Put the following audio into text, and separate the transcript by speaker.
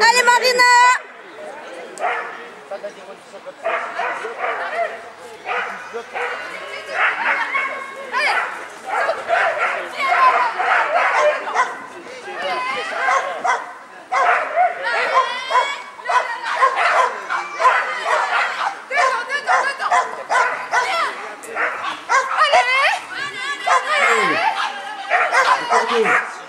Speaker 1: Allez Marina
Speaker 2: do.